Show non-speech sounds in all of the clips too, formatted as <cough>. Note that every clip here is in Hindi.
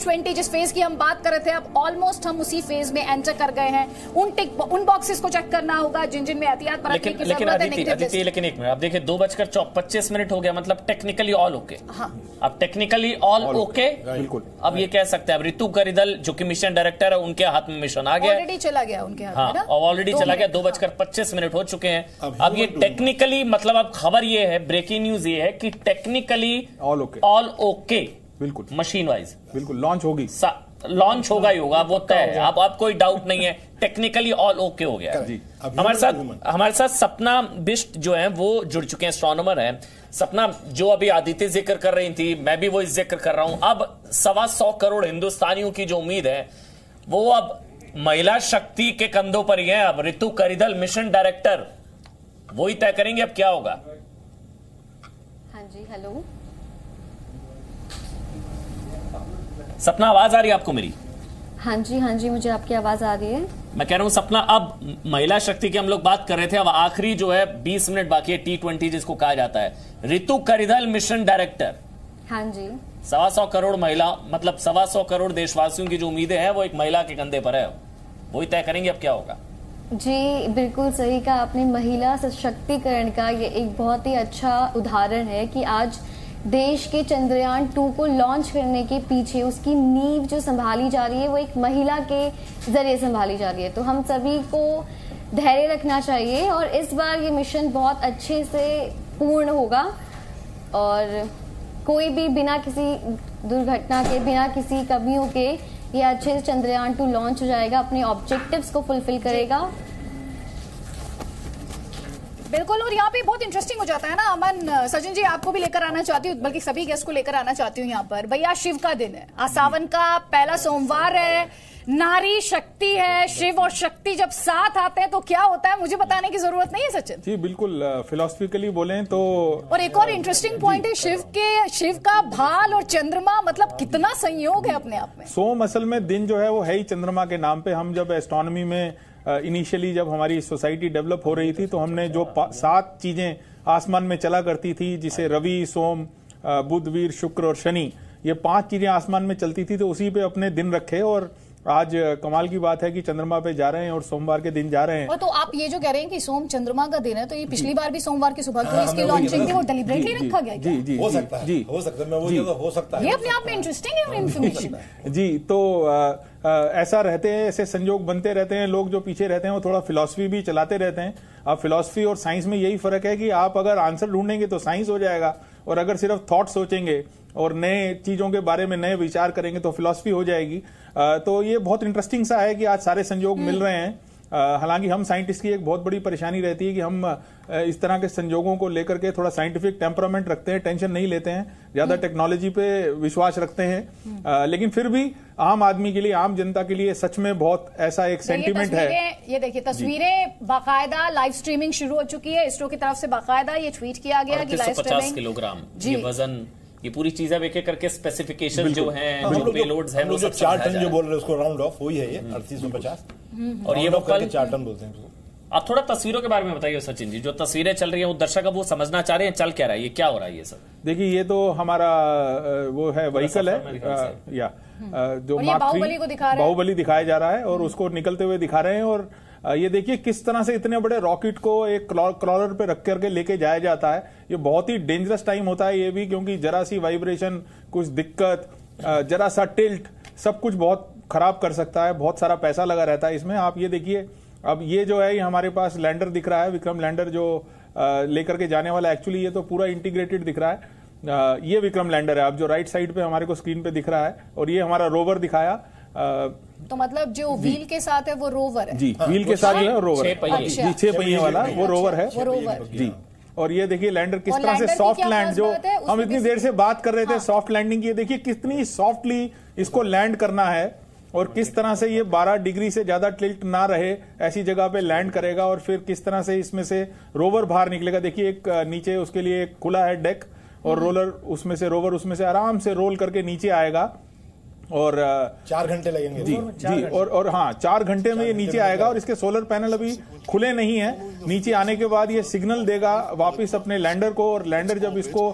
20 जिस फ़ेज़ की हम बात कर रहे थे अब ऑलमोस्ट हम उसी फ़ेज़ में एंटर कर गए हैं। उन टिक उन बॉक्सेस को चेक करना होगा जिन जिन में एहतियात बरतने लेकिन की लेकिन ज़रूरत है अदिति अदिति लेकिन एक मिनट अब देखिए दो बजकर पच्चीस मिनट हो गया मतलब टेक्निकली ऑल ओके हाँ। अब टेक्निकली ऑल ओके बिल्कुल। अब ये कह सकते हैं अब रितु करिदल जो कि मिशन डायरेक्टर है उनके हाथ में मिशन आ गया। ऑलरेडी चला गया उनके हाथ हाँ में और ऑलरेडी चला गया दो बजकर पच्चीस मिनट हो चुके हैं। अब अब ये टेक्निकली मतलब अब खबर ये है ब्रेकिंग न्यूज़ ये है कि technically all okay all okay बिल्कुल। मशीन वाइज बिल्कुल लॉन्च होगी। लॉन्च होगा ही होगा वो तय है। अब अब कोई डाउट नहीं है। टेक्निकली ऑल ओके हो गया। है। हमारे साथ हमारे साथ सपना बिस्ट जो है वो जुड़ चुके हैं एस्ट्रोनॉमर हैं। सपना जो अभी आदित्य ज़िक्र कर रही थी मैं भी वो इस ज़िक्र कर रहा हूँ। अब सवा सौ करोड़ हिंदुस्तानियों की जो उम्मीद है वो अब महिला शक्ति के कंधों पर ही है। अब ऋतु करिदल मिशन डायरेक्टर वही तय करेंगे अब क्या होगा। हाँ जी हेलो सपना आवाज़ आ रही है आपको मेरी? हाँ जी हाँ जी मुझे आपकी आवाज़ आ रही है। मैं कह रहा हूँ सपना अब महिला शक्ति की हम लोग बात कर रहे थे अब आखिरी जो है 20 मिनट बाकी है टी ट्वेंटी जिसको कहा जाता है। Ritu Karidhal mission director. हाँ जी। सवा सौ करोड़ महिला मतलब सवा सौ करोड़ देशवासियों की जो उम्मीदें हैं वो एक महिला के कंधे पर है। वही तय करेंगे अब क्या होगा? जी बिल्कुल सही कहा आपने। महिला सशक्तिकरण का ये एक बहुत ही अच्छा उदाहरण है कि आज देश के चंद्रयान टू को लॉन्च करने के पीछे उसकी नींव जो संभाली जा रही है, वो एक महिला के ज़रिए संभाली जा रही है। तो हम सभी को धैर्य रखना चाहिए और इस बार ये मिशन बहुत अच्छे से पूर्ण होगा। और कोई भी बिना किसी दुर्घटना के, बिना किसी कमियों के ये अच्छे से चंद्रयान टू लॉन्च हो जाएगा, अपने ऑब्जेक्टिव्स को फुलफिल करेगा। बिल्कुल और यहाँ पे बहुत इंटरेस्टिंग हो जाता है ना अमन सचिन जी आपको भी लेकर आना चाहती हूँ बल्कि सभी गेस्ट को लेकर आना चाहती हूँ यहाँ पर। भैया शिव का दिन है। आज सावन का पहला सोमवार है। नारी शक्ति है शिव और शक्ति जब साथ आते हैं तो क्या होता है? मुझे बताने की ज़रूरत नहीं है सचिन। जी बिल्कुल फिलोसफिकली बोले तो और एक और इंटरेस्टिंग पॉइंट है शिव के शिव का भाल और चंद्रमा मतलब कितना संयोग है अपने आप में। सोम असल में दिन जो है वो है ही चंद्रमा के नाम पे। हम जब एस्ट्रोनॉमी में इनिशियली जब हमारी सोसाइटी डेवलप हो रही थी तो हमने जो सात चीज़ें आसमान में चला करती थी जिसे रवि सोम बुध वीर शुक्र और शनि ये पाँच चीज़ें आसमान में चलती थी तो उसी पे अपने दिन रखे और आज कमाल की बात है कि चंद्रमा पे जा रहे हैं और सोमवार के दिन जा रहे हैं। और तो आप ये जो कह रहे हैं कि सोम चंद्रमा का दिन है तो ये पिछली बार भी सोमवार की सुबह को हाँ, इसकी लॉन्चिंग थी वो डिलिबरेटली रखा गया जी जी हो सकता है। जी हो सकता है। मैं वो जी। हो सकता है। ये अपने आप में इंटरेस्टिंग है इन्फॉर्मेशन जी तो ऐसा रहते हैं, ऐसे संयोग बनते रहते हैं, लोग जो पीछे रहते हैं, वो थोड़ा फिलॉसफी भी चलाते रहते हैं। अब फिलॉसफी और साइंस में यही फ़र्क है कि आप अगर आंसर ढूंढेंगे तो साइंस हो जाएगा और अगर सिर्फ़ थॉट सोचेंगे और नए चीज़ों के बारे में नए विचार करेंगे तो फिलॉसफी हो जाएगी। तो ये बहुत इंटरेस्टिंग सा है कि आज सारे संयोग मिल रहे हैं। हालाँकि हम साइंटिस्ट की एक बहुत बड़ी परेशानी रहती है कि हम इस तरह के संजोगों को लेकर के थोड़ा साइंटिफिक टेम्परामेंट रखते हैं टेंशन नहीं लेते हैं ज़्यादा टेक्नोलॉजी पे विश्वास रखते हैं। अ, लेकिन फिर भी आम आदमी के लिए आम जनता के लिए सच में बहुत ऐसा एक सेंटीमेंट है। ये देखिए तस्वीरें बाकायदा लाइव स्ट्रीमिंग शुरू हो चुकी है। इसरो की तरफ़ से बाकायदा ये ट्वीट किया गया कि लाइव स्ट्रीमिंग किलोग्राम जी। वज़न ये पूरी चीज़ें एक एक करके स्पेसिफिकेशन जो है जो पेलोड्स है जो सब चार टन जो बोल रहे हैं उसको राउंड ऑफ़ वही है ये अड़तीस सौ पचास। और ये वो कल चार टन बोलते हैं उसको। आप थोड़ा तस्वीरों के बारे में बताइए सचिन जी जो तस्वीरें चल रही है वो दर्शक अब वो समझना चाह रहे हैं चल क्या रहा है ये क्या हो रहा है ये सब? देखिए ये तो हमारा वो है व्हीकल है या जो बाहुबली को दिखा बाहुबली दिखाया जा रहा है और उसको निकलते हुए दिखा रहे हैं और ये देखिए किस तरह से इतने बड़े रॉकेट को एक क्रॉलर पे रख करके लेके जाया जाता है। ये बहुत ही डेंजरस टाइम होता है ये भी, क्योंकि जरा सी वाइब्रेशन कुछ दिक्कत जरा सा टिल्ट सब कुछ बहुत खराब कर सकता है, बहुत सारा पैसा लगा रहता है इसमें। आप ये देखिए, अब ये जो है, ये हमारे पास लैंडर दिख रहा है, विक्रम लैंडर जो लेकर के जाने वाला एक्चुअली ये तो पूरा इंटीग्रेटेड दिख रहा है। ये विक्रम लैंडर है, आप जो राइट साइड पे हमारे को स्क्रीन पे दिख रहा है, और ये हमारा रोवर दिखाया। तो मतलब जो व्हील के साथ है वो रोवर है। जी व्हील के साथ जो है रोवर है। जी, छह पहिए वाला वो रोवर है। वो रोवर जी और ये देखिए लैंडर किस तरह से सॉफ्ट लैंड जो है? हम इतनी देर से बात कर रहे थे सॉफ्ट लैंडिंग की देखिए कितनी सॉफ्टली इसको लैंड करना है और किस तरह से ये 12 डिग्री से ज़्यादा टिल्ट ना रहे ऐसी जगह पे लैंड करेगा और फिर किस तरह से इसमें से रोवर बाहर निकलेगा। देखिए एक नीचे उसके लिए एक खुला है डेक और रोलर उसमें से रोवर उसमें से आराम से रोल करके नीचे आएगा। और चार घंटे लगेंगे। जी जी और और हाँ चार घंटे में ये नीचे आएगा और इसके सोलर पैनल अभी खुले नहीं है। नीचे आने के बाद ये सिग्नल देगा वापस अपने लैंडर को और लैंडर जब इसको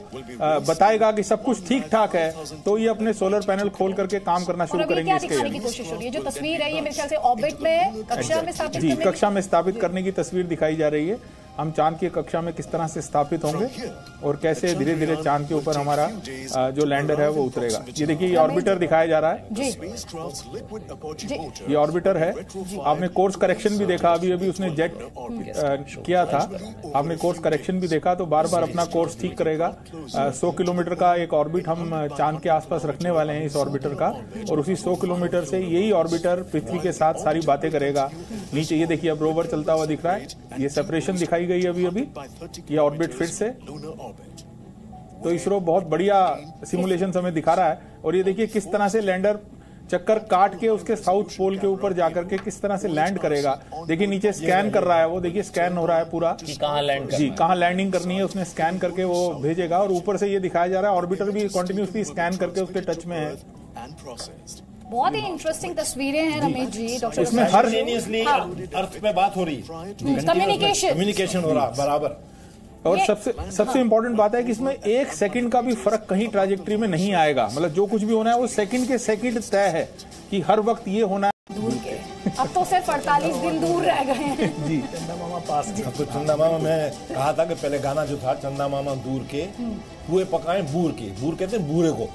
बताएगा कि सब कुछ ठीक ठाक है तो ये अपने सोलर पैनल खोल करके काम करना शुरू करेंगे इसके दिखाने की कोशिश हो रही है? जो तस्वीर है ये मेरे ख्याल से ऑर्बिट में कक्षा में जी कक्षा में स्थापित करने की तस्वीर दिखाई जा रही है। हम चाँद की कक्षा में किस तरह से स्थापित होंगे और कैसे धीरे धीरे चाँद के ऊपर हमारा जो लैंडर है वो उतरेगा। ये देखिए ये ऑर्बिटर दिखाया जा रहा है। जी। ये ऑर्बिटर है। आपने कोर्स करेक्शन भी देखा अभी अभी उसने जेट किया था। आपने कोर्स करेक्शन भी देखा तो बार बार अपना कोर्स ठीक करेगा। सौ किलोमीटर का एक ऑर्बिट हम चाँद के आसपास रखने वाले हैं इस ऑर्बिटर का। और उसी सौ किलोमीटर से यही ऑर्बिटर पृथ्वी के साथ सारी बातें करेगा। नीचे ये देखिए अब रोवर चलता हुआ दिख रहा है। ये सेपरेशन दिखाई गई अभी अभी ये ऑर्बिट फिर से। तो इसरो बहुत बढ़िया सिमुलेशन हमें दिखा रहा है। और ये देखिए किस तरह से लैंडर चक्कर काट के उसके साउथ पोल के ऊपर जाकर के किस तरह से लैंड करेगा। देखिए नीचे स्कैन कर रहा है वो देखिए स्कैन हो रहा है पूरा। कि कहाँ लैंड जी कहाँ लैंडिंग करनी है उसने स्कैन करके वो भेजेगा। और ऊपर से ये दिखाया जा रहा है ऑर्बिटर भी कंटिन्यूसली स्कैन करके उसके टच में है। बहुत ही इंटरेस्टिंग तस्वीरें हैं रमेश जी डॉक्टर इसमें हर हाँ। अर्थ पे बात हो रही Communication. कम्युनिकेशन हो रहा बराबर। और सबसे सबसे इम्पोर्टेंट बात है कि इसमें एक सेकंड का भी फ़र्क कहीं ट्राजेक्ट्री में नहीं आएगा। मतलब जो कुछ भी होना है वो सेकंड के सेकंड तय है कि हर वक्त ये होना है। दूर के। अब तो सिर्फ़ 48 दिन दूर रह गए हैं। जी। चंदा मामा अब तो चंदा मामा मैं कहा था कि पहले गाना जो था चंदा मामा दूर के पुए पकाए बूर के। बूर कहते हैं बूरे को।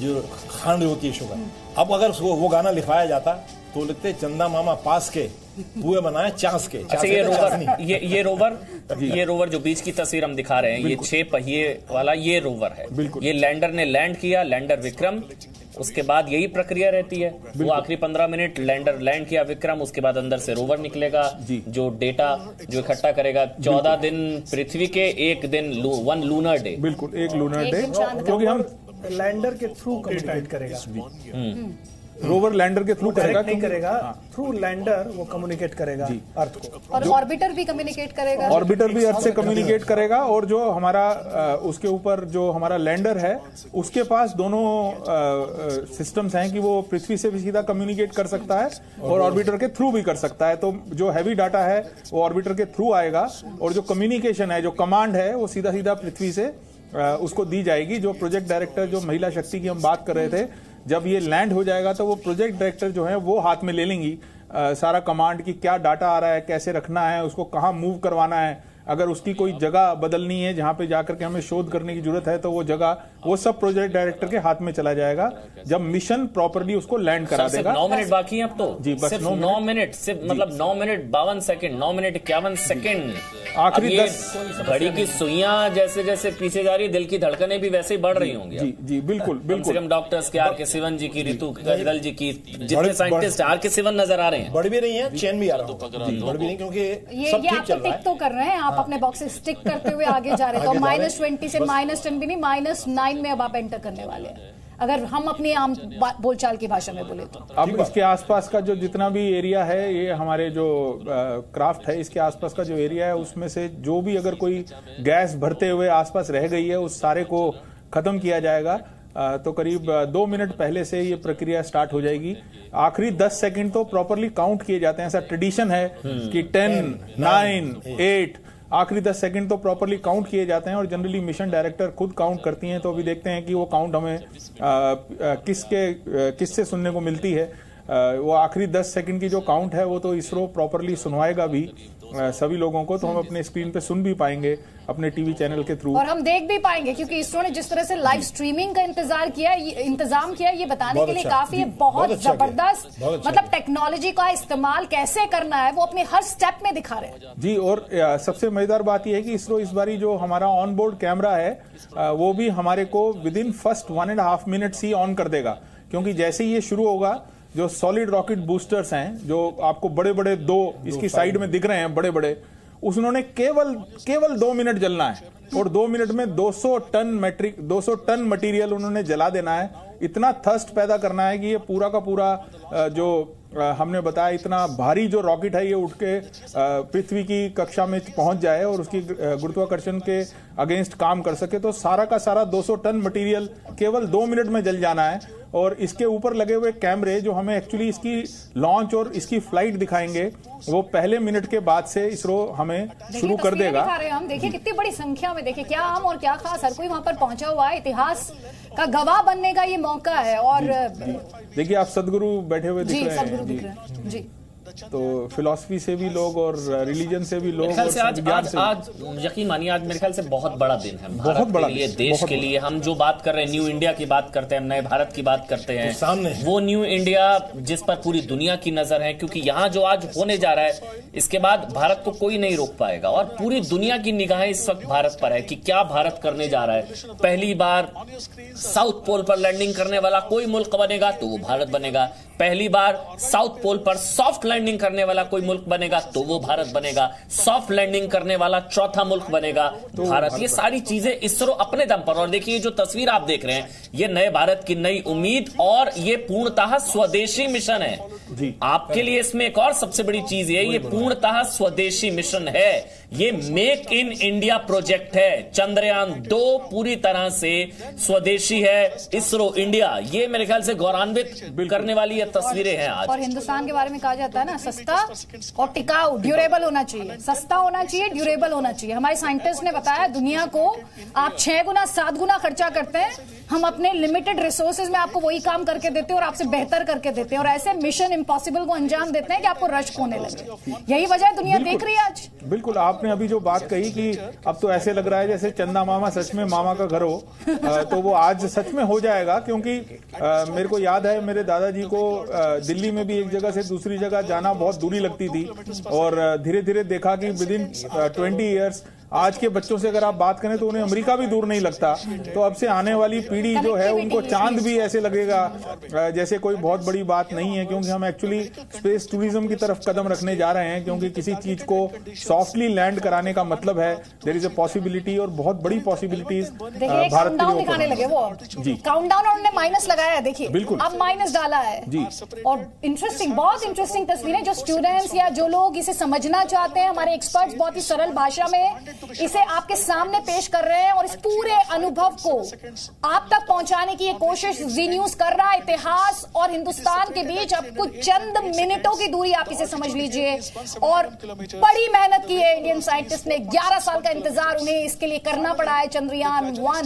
जो खांड होती है शुगर। अब अगर उसको वो गाना लिखवाया जाता तो लिखते चंदा मामा पास के पुए बनाए चांस के। अच्छा ये रोवर ये ये रोवर ये रोवर जो बीच की तस्वीर हम दिखा रहे हैं ये छह पहिए वाला ये रोवर है। बिल्कुल। ये लैंडर ने लैंड किया लैंडर विक्रम उसके बाद यही प्रक्रिया रहती है। वो आखिरी पंद्रह मिनट लैंडर लैंड किया विक्रम उसके बाद अंदर से रोवर निकलेगा जो। डेटा जो इकट्ठा करेगा चौदह दिन पृथ्वी के एक दिन लू, वन लूनर डे बिल्कुल एक लूनर डे क्योंकि हम लैंडर के थ्रू कम्युनिकेट करेगा। रोवर लैंडर के थ्रू करेगा नहीं करेगा थ्रू लैंडर वो कम्युनिकेट करेगा अर्थ को। और ऑर्बिटर भी कम्युनिकेट करेगा। ऑर्बिटर भी अर्थ से कम्युनिकेट करेगा और जो हमारा उसके ऊपर जो हमारा लैंडर है उसके पास दोनों सिस्टम्स हैं कि वो पृथ्वी से भी सीधा कम्युनिकेट कर सकता है और ऑर्बिटर के थ्रू भी कर सकता है। तो जो हैवी डाटा है वो ऑर्बिटर के थ्रू आएगा और जो कम्युनिकेशन है जो कमांड है वो सीधा सीधा पृथ्वी से उसको दी जाएगी। जो प्रोजेक्ट डायरेक्टर जो महिला शक्ति की हम बात कर रहे थे जब ये लैंड हो जाएगा तो वो प्रोजेक्ट डायरेक्टर जो है वो हाथ में ले लेंगी। आ, सारा कमांड की क्या डाटा आ रहा है कैसे रखना है उसको कहाँ मूव करवाना है। अगर उसकी कोई जगह बदलनी है जहाँ पे जाकर के हमें शोध करने की ज़रूरत है तो वो जगह वो सब प्रोजेक्ट डायरेक्टर के हाथ में चला जाएगा। जब मिशन प्रॉपरली उसको लैंड करा देगा। नौ मिनट बाकी हैं अब तो। जी, बस सिर्फ़ नौ नौ मिनट सिर्फ़ मतलब नौ मिनट बावन सेकंड नौ मिनट इक्यावन सेकंड आखिरी दस- घड़ी की सुइया जैसे जैसे पीछे जा रही है दिल की धड़कने भी वैसे ही बढ़ रही होंगी। जी जी बिल्कुल बिल्कुल। डॉक्टर्स के आर के सिवन जी की ऋतु गजगल जी की जितने साइंटिस्ट आर के सिवन नज़र आ रहे हैं। बढ़ भी रही है चैन भी आ रहा है बढ़ भी नहीं क्योंकि ये सब ठीक चल तो रहा है। तो कर रहे हैं आप अपने बॉक्स से स्टिक करते हुए आगे जा रहे हैं। तो रहे माइनस ट्वेंटी से माइनस टेन भी नहीं माइनस नाइन में अब आप एंटर करने वाले हैं। अगर हम अपनी आम बोलचाल की भाषा में बोले तो। अब इसके आसपास का जो जितना भी एरिया है ये हमारे जो क्राफ्ट है इसके आसपास का जो एरिया है उसमें से जो भी अगर कोई गैस भरते हुए आसपास रह गई है उस सारे को खत्म किया जाएगा। तो करीब दो मिनट पहले से ये प्रक्रिया स्टार्ट हो जाएगी। आखिरी दस सेकंड तो प्रॉपरली काउंट किए जाते हैं। ऐसा ट्रेडिशन है कि टेन नाइन एट आखिरी दस सेकंड तो प्रॉपरली काउंट किए जाते हैं और जनरली मिशन डायरेक्टर खुद काउंट करती हैं तो अभी देखते हैं कि वो काउंट हमें किसके किससे सुनने को मिलती है। वो आखिरी दस सेकंड की जो काउंट है, वो तो इसरो प्रॉपरली सुनवाएगा भी। सभी लोगों को तो हम अपने स्क्रीन पे सुन भी पाएँगे अपने टीवी चैनल के थ्रू और हम देख भी पाएँगे क्योंकि इसरो ने जिस तरह से लाइव स्ट्रीमिंग का इंतज़ार किया इंतज़ाम किया ये बताने के लिए अच्छा। काफ़ी है बहुत बहुत अच्छा ज़बरदस्त अच्छा मतलब टेक्नोलॉजी का इस्तेमाल कैसे करना है वो अपने हर स्टेप में दिखा रहे हैं। जी और सबसे मज़ेदार बात यह है कि इसरो इस बारी जो हमारा ऑन बोर्ड कैमरा है वो भी हमारे को within first one and half minutes he on कर देगा क्योंकि जैसे ही ये शुरू होगा जो सॉलिड रॉकेट बूस्टर्स हैं जो आपको बड़े बड़े दो इसकी साइड में दिख रहे हैं बड़े बड़े उन्होंने केवल केवल दो मिनट जलना है। और दो मिनट में 200 टन मैट्रिक 200 टन मटेरियल उन्होंने जला देना है। इतना थर्स्ट पैदा करना है कि ये पूरा का पूरा जो हमने बताया इतना भारी जो रॉकेट है ये उठ के पृथ्वी की कक्षा में पहुँच जाए और उसकी गुरुत्वाकर्षण के अगेंस्ट काम कर सके तो सारा का सारा 200 टन मटेरियल केवल दो मिनट में जल जाना है। और इसके ऊपर लगे हुए कैमरे जो हमें एक्चुअली इसकी लॉन्च और इसकी फ़्लाइट दिखाएँगे वो पहले मिनट के बाद से इसरो हमें शुरू कर देगा। हम। देखिए कितनी बड़ी संख्या में देखिए क्या हम और क्या खास हर कोई वहाँ पर पहुँचा हुआ है। इतिहास का गवाह बनने का ये मौका है और देखिए आप सदगुरु बैठे हुए दिख रहे हैं। दिख जी। रहे हैं। जी। तो फिलॉसफी से भी लोग और रिलीजन से भी लोग मेरे ख्याल और से आज आज से आज यकीन मानिए आज मेरे ख्याल से बहुत बड़ा दिन है। बहुत बड़ा के लिए देश बहुत के लिए हम जो बात कर रहे हैं न्यू इंडिया की बात करते हैं हम नए भारत की बात करते हैं। तो सामने वो न्यू इंडिया जिस पर पूरी दुनिया की नज़र है क्योंकि यहाँ जो आज होने जा रहा है इसके बाद भारत को कोई नहीं रोक पाएगा। और पूरी दुनिया की निगाहें इस वक्त भारत पर है कि क्या भारत करने जा रहा है। पहली बार साउथ पोल पर लैंडिंग करने वाला कोई मुल्क बनेगा तो वो भारत बनेगा। पहली बार साउथ पोल पर सॉफ्ट लैंडिंग करने वाला कोई मुल्क बनेगा तो वो भारत बनेगा। सॉफ्ट लैंडिंग करने वाला चौथा मुल्क बनेगा। तो भारत ये सारी चीज़ें इसरो अपने दम पर और देखिए जो तस्वीर आप देख रहे हैं ये नए भारत की नई उम्मीद और ये पूर्णतः स्वदेशी मिशन है। आपके लिए इसमें एक और सबसे बड़ी चीज़ ये ये पूर्णतः स्वदेशी मिशन है। ये मेक इन इंडिया प्रोजेक्ट है। चंद्रयान दो पूरी तरह से स्वदेशी है। इसरो इंडिया ये मेरे ख्याल से गौरवान्वित करने वाली ये तस्वीरें हैं आज। और हिंदुस्तान के बारे में कहा जाता है ना सस्ता और टिकाऊ ड्यूरेबल होना चाहिए। सस्ता होना चाहिए ड्यूरेबल होना चाहिए। हमारे साइंटिस्ट ने बताया दुनिया को आप छह गुना सात गुना खर्चा करते हैं हम अपने लिमिटेड रिसोर्सेज में आपको वही काम करके देते हैं और आपसे बेहतर करके देते हैं। और ऐसे मिशन इम्पॉसिबल को अंजाम देते हैं कि आपको रश्क होने लगे। यही वजह दुनिया देख रही है आज। बिल्कुल आपने अभी जो बात कही कि अब तो ऐसे लग रहा है जैसे चंदा मामा सच में मामा का घर हो तो वो आज सच में हो जाएगा क्योंकि मेरे को याद है मेरे दादाजी को दिल्ली में भी एक जगह से दूसरी जगह जाना बहुत दूरी लगती थी। और धीरे धीरे देखा कि विद इन ट्वेंटी ईयर्स आज के बच्चों से अगर आप बात करें तो उन्हें अमेरिका भी दूर नहीं लगता। तो अब से आने वाली पीढ़ी जो है उनको चाँद भी ऐसे लगेगा जैसे कोई बहुत बड़ी बात नहीं है क्योंकि हम एक्चुअली स्पेस टूरिज़्म की तरफ़ कदम रखने जा रहे हैं क्योंकि किसी चीज़ को सॉफ्टली लैंड कराने का मतलब है। देर इज़ ए पॉसिबिलिटी और बहुत बड़ी पॉसिबिलिटीज भारत के लिए जी। काउंटडाउन उन्होंने माइनस लगाया है देखिए। बिल्कुल। अब माइनस डाला है। जी। और इंटरेस्टिंग बहुत इंटरेस्टिंग तस्वीरें जो स्टूडेंट्स या जो लोग इसे समझना चाहते हैं हमारे एक्सपर्ट्स बहुत ही सरल भाषा में इसे आपके सामने पेश कर रहे हैं और इस पूरे अनुभव को आप तक पहुँचाने की ये कोशिश जी न्यूज़ कर रहा है इतिहास और हिंदुस्तान के बीच अब कुछ चंद मिनटों की दूरी आप इसे समझ लीजिए। और बड़ी मेहनत की है इंडियन साइंटिस्ट ने 11 साल का इंतज़ार उन्हें इसके लिए करना पड़ा है चंद्रयान वन।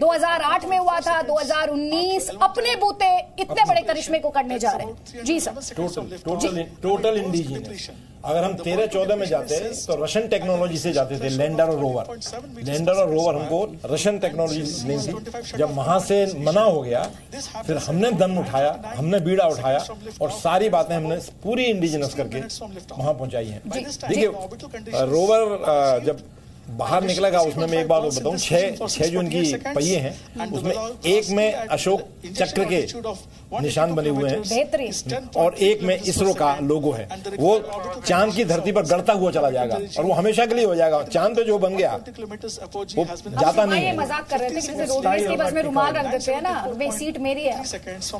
2008 में हुआ था 2019 अपने बूते इतने बड़े करिश्मे को करने जा रहे हैं। जी sir. Total total total indigenous अगर हम तेरह चौदह में जाते तो रशियन टेक्नोलॉजी से जाते थे लैंडर और रोवर लैंडर और रोवर हमको रशियन टेक्नोलॉजी नहीं थी। जब वहाँ से मना हो गया फिर हमने दम उठाया हमने बीड़ा उठाया और सारी बातें हमने पूरी इंडिजिनस करके वहाँ पहुंचाई है। देखिए रोवर जब बाहर निकलेगा उसमें मैं एक बात और बताऊँ छह छह जो इनकी पहिए हैं उसमें एक में अशोक चक्र के निशान बने हुए हैं और एक में इसरो का लोगो है। वो चाँद की धरती पर गड़ता हुआ चला जाएगा और वो हमेशा के लिए हो जाएगा। चाँद पे जो बन गया वो जाता नहीं है मज़ाक कर रहे थे कि रोडवेज़ की बस में रुमाल रख देते हैं ना वे सीट मेरी है।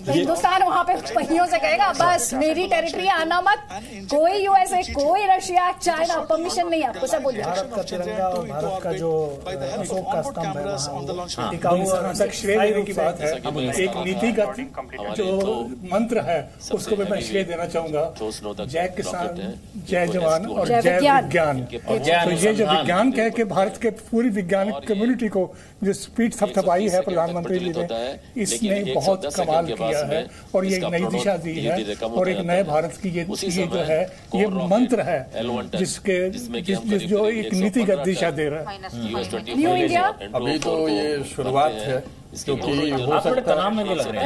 हिंदुस्तान वहाँ पे पहियों से कहेगा बस मेरी टेरिटरी आना मत कोई यूएसए कोई रशिया चाइना परमिशन नहीं आपको सब बोलिए भारत का तिरंगा और भारत का जो अशोक का स्तंभ है वहाँ। टिकाऊ श्रेय देने की बात है। एक नीतिगत जो मंत्र है उसको भी मैं श्रेय देना चाहूँगा। जय किसान जय जवान और जय जय विज्ञान। विज्ञान तो ये जो विज्ञान। कह के भारत के पूरी वैज्ञानिक कम्युनिटी को जो स्पीड थपथपाई है प्रधानमंत्री जी ने इसने बहुत कमाल किया है और ये एक नई दिशा दी है और एक नए भारत की ये जो है ये मंत्र है जिसके जिस जिस जो एक नीतिगत दिशा दे रहा है। न्यू इंडिया अभी तो ये शुरुआत है क्योंकि हो सकता तनाव में लग रहे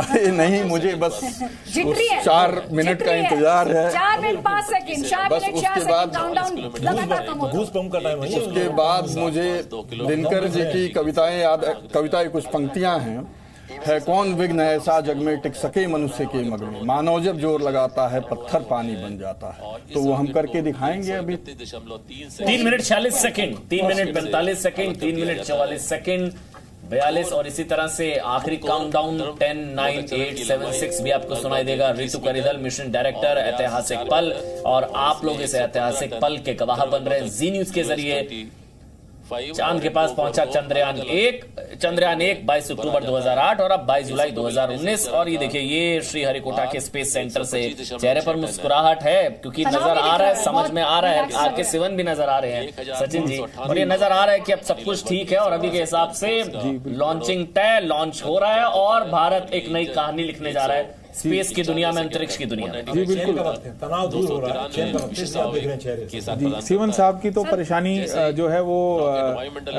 अरे <laughs> नहीं मुझे <laughs> बस चार मिनट का इंतज़ार है। चार मिनट पाँच सेकंड चार बस उसके बाद- काउंटडाउन लगातार कम होता घूस का टाइम उसके बाद मुझे दिनकर जी की कविताएँ याद कविता की कुछ पंक्तियाँ हैं। है कौन विघ्न ऐसा जग में टिक सके मनुष्य के मग में। मानव जब ज़ोर लगाता है पत्थर पानी बन जाता है। तो वो हम करके दिखाएँगे अभी। तीन मिनट छियालीस सेकंड तीन मिनट पैंतालीस सेकंड तीन मिनट चौवालीस सेकंड बयालीस और इसी तरह से आखिरी count down ten nine eight seven six भी आपको सुनाई देगा। रितु करिदल मिशन डायरेक्टर ऐतिहासिक पल और आप लोग इस ऐतिहासिक पल के गवाह बन रहे हैं। जी न्यूज़ के ज़रिए चाँद के पास पहुँचा चंद्रयान एक चंद्रयान एक 22 अक्टूबर 2008 और अब 22 जुलाई 2019 और ये देखिए ये श्रीहरिकोटा के स्पेस सेंटर से चेहरे पर मुस्कुराहट है क्योंकि नज़र आ रहा है समझ में आ रहा है आर के सिवन भी नज़र आ रहे हैं। सचिन जी और ये नज़र आ रहा है कि अब सब कुछ ठीक है और अभी के हिसाब से लॉन्चिंग तय लॉन्च हो रहा है और भारत एक नई कहानी लिखने जा रहा है। स्पेस की दुनिया में अंतरिक्ष की दुनिया में। जी बिल्कुल। तनाव दूर हो रहा है है, हैं सीवन साहब की तो परेशानी जो है वो